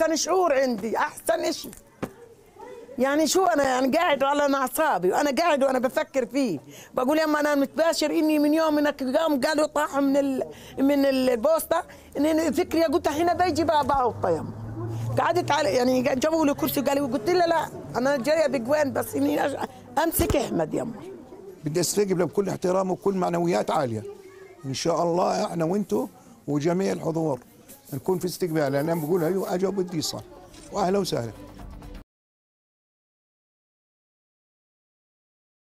أحسن شعور عندي أحسن شيء يعني شو أنا؟ يعني قاعد على اعصابي وأنا قاعد وأنا بفكر فيه. بقول يا أما أنا متباشر إني من يوم إنك قام قالوا طاح من ال... من البوسطة إن فكري قلت الحين بيجي بقى يما قعدت على يعني جابوا لي كرسي قالوا قلت له لا أنا جاية بقوين بس إني. أمسك أحمد يما بدي استقبله بكل احترام وكل معنويات عالية. إن شاء الله إحنا وأنتم وجميع الحضور. نكون في استقبال. أنا بقول هيو اجوا بدي صار واهلا وسهلا.